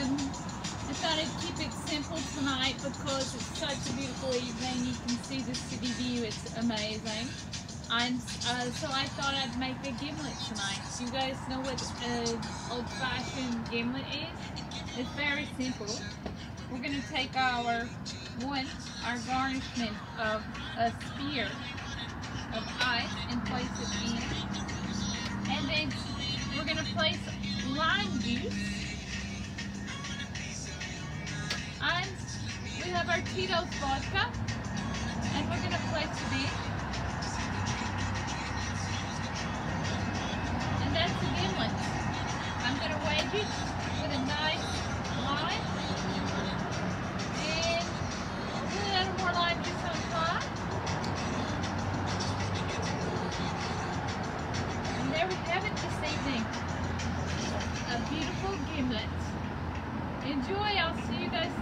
Um, I thought I'd keep it simple tonight because it's such a beautiful evening. You can see the city view, it's amazing. I'm, uh, so I thought I'd make a gimlet tonight. Do you guys know what an old-fashioned gimlet is? It's very simple. We're going to take our one, our garnishment of a spear we have our Tito's vodka. And we're going to place it in. And that's the gimlet. I'm going to wedge it with a nice lime. And a little more lime juice on top. And there we have it this evening. A beautiful gimlet. Enjoy. I'll see you guys.